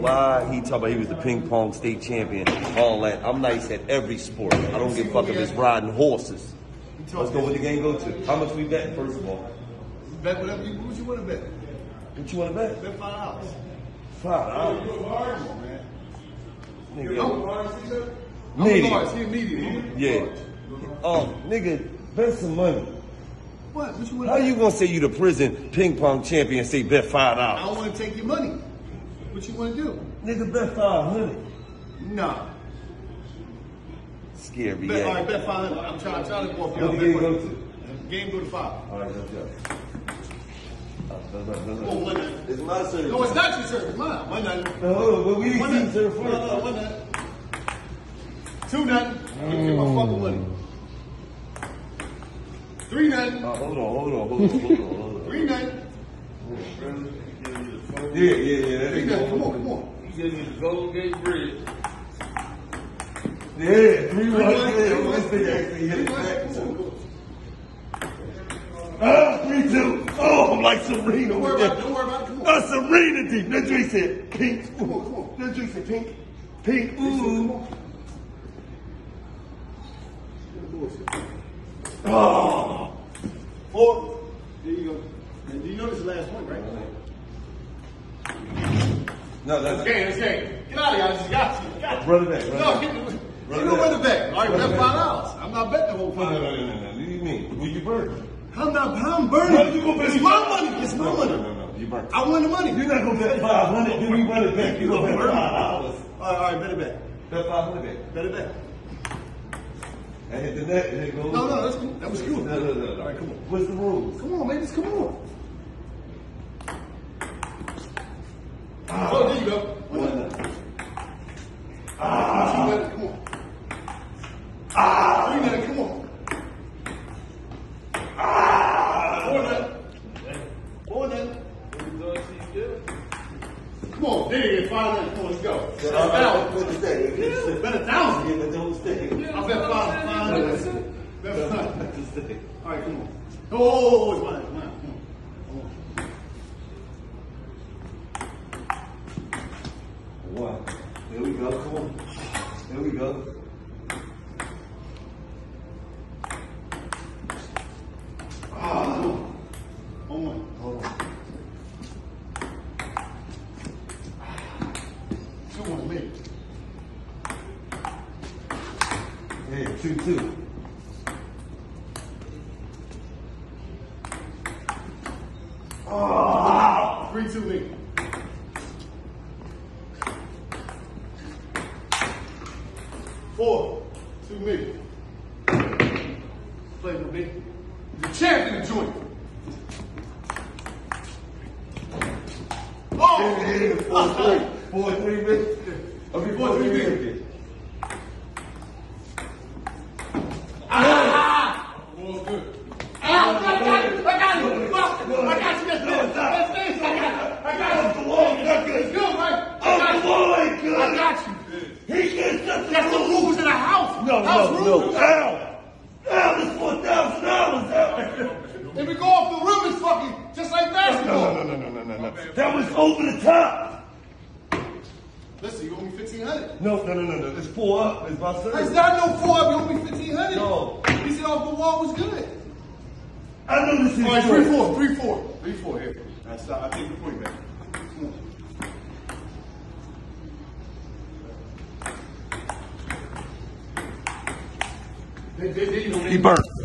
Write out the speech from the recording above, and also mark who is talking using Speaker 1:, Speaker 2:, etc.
Speaker 1: Why he talk about he was the ping pong state champion, all that. I'm nice at every sport. I don't give a fuck if it's riding horses. Let's go. What the game go to? How much we betting first of all?
Speaker 2: Bet whatever you, what you want to bet.
Speaker 1: What you want to bet?
Speaker 2: Bet five dollars.
Speaker 1: Five dollars.
Speaker 2: Come on, man.
Speaker 1: Nigga.
Speaker 2: know Lawrence, he's a- I'm. Lawrence, he a medium.
Speaker 1: Yeah. Oh, nigga, bet some money.
Speaker 2: What? What you want
Speaker 1: How you gonna say you the prison ping pong champion? and Say bet five dollars?
Speaker 2: I don't want to take your money. What you want to do?
Speaker 1: Nigga, bet five hundred.
Speaker 2: Nah.
Speaker 1: Scare me.
Speaker 2: Bet, all right, bet five hundred. I'm trying, I'm trying to go off
Speaker 1: What game go to?
Speaker 2: Game go to five.
Speaker 1: All right, let's go. No, no, no,
Speaker 2: Oh,
Speaker 1: no.
Speaker 2: one night.
Speaker 1: It's my service.
Speaker 2: No, it's not your service. Mine. One night.
Speaker 1: No, but we
Speaker 2: One
Speaker 1: need
Speaker 2: night.
Speaker 1: to
Speaker 2: No,
Speaker 1: first.
Speaker 2: no, one night. Two nothing. Give me my fucking money. Three nothing.
Speaker 1: Uh, hold on, hold on, hold on, hold on, hold on.
Speaker 2: Three nothing.
Speaker 1: Yeah, yeah, yeah. That ain't
Speaker 2: nothing. Come on, come on.
Speaker 3: He gave me the Golden Gate Bridge.
Speaker 1: Yeah, three
Speaker 2: Three
Speaker 1: one.
Speaker 2: nothing.
Speaker 1: Yeah,
Speaker 2: Three
Speaker 1: this
Speaker 2: nothing.
Speaker 1: nigga actually hit it back.
Speaker 2: Come on, come on.
Speaker 1: Ah, three two. Oh, I'm like Serena
Speaker 2: Don't worry about it.
Speaker 1: that.
Speaker 2: Don't worry about it. Come on.
Speaker 1: Uh, Serena deep. That drink said pink.
Speaker 2: Come on, come on.
Speaker 1: That drink said pink. Pink.
Speaker 2: Come
Speaker 1: Ooh.
Speaker 2: on.
Speaker 1: Oh.
Speaker 2: Four. There you go. And you know this is the last one, right?
Speaker 1: No, that's
Speaker 2: Game, it's game. Get out of here. I just got you. Got you.
Speaker 1: Run it back. Run
Speaker 2: No,
Speaker 1: it back. Run
Speaker 2: You
Speaker 1: back.
Speaker 2: run it back. All right, bet five dollars. I'm not betting the whole
Speaker 1: No,
Speaker 2: five.
Speaker 1: no, no, no, no, no. What do you mean? Will you burn?
Speaker 2: I'm not. I'm burning.
Speaker 1: You gonna
Speaker 2: it's my money. It's my
Speaker 1: No,
Speaker 2: money.
Speaker 1: No, no, no. You burn.
Speaker 2: I won the money.
Speaker 1: You're not gonna bet five hundred. Then we run it back. You gonna bet five dollars.
Speaker 2: All right, all right, bet it back.
Speaker 1: Bet five hundred back.
Speaker 2: Bet it back.
Speaker 1: I hit the net and it goes.
Speaker 2: No, no, that's cool. That was cool.
Speaker 1: No, no, no, no.
Speaker 2: All right, come on.
Speaker 1: What's the rules?
Speaker 2: Come on, man. Just come on. Oh, there you go. One
Speaker 1: One.
Speaker 2: Ah. Nothing. Come on. Ah. Three nothing. Come on. Ah. Four nothing. Four nothing. Come on, there you go. Five nothing. Come on, let's go. Bet a thousand.
Speaker 1: What is that?
Speaker 2: Bet a thousand.
Speaker 1: Get the whole thing.
Speaker 2: I bet five. Five hundred. Bet five. All right, come on. Oh, oh, oh, it's mine. It's mine. Come on. Come on.
Speaker 1: One. There we go. Come on. There we go.
Speaker 2: Ah, on one.
Speaker 1: Hold on.
Speaker 2: Two one, me.
Speaker 1: Hey, two two. Ah.
Speaker 2: Three two, me. Four two, me. Play with me. The champion joint. Oh!
Speaker 1: Yeah, four three. Four three, bitch. Okay,
Speaker 2: Four, three, bitch.
Speaker 1: bitch.
Speaker 2: Oh, good. Ah, I got it! I got it! Fuck! I got you! That's it! That's it! I got it! I got it!
Speaker 1: Come on, not
Speaker 2: It's
Speaker 1: good.
Speaker 2: good, right? I got
Speaker 1: Oh,
Speaker 2: you!
Speaker 1: boy, good.
Speaker 2: I got you!
Speaker 1: He gets just
Speaker 2: That's the rules in the house!
Speaker 1: No,
Speaker 2: house
Speaker 1: no, no. Ow. Ow, this four thousand dollars. Ow.
Speaker 2: If we go off the rim, it's fucking just like basketball.
Speaker 1: No, no, no, no, no, no, no. That was over the top.
Speaker 2: Listen, you owe me fifteen hundred.
Speaker 1: No, no, no, no, no. It's four up. It's my
Speaker 2: It's not no four up. You owe me fifteen hundred.
Speaker 1: No.
Speaker 2: He said off the wall was good.
Speaker 1: I know this is
Speaker 2: All right, three, four, three, four, three, four. Here, that's uh, I take the point back. Come on. They, they, they, you know,
Speaker 1: He burnt.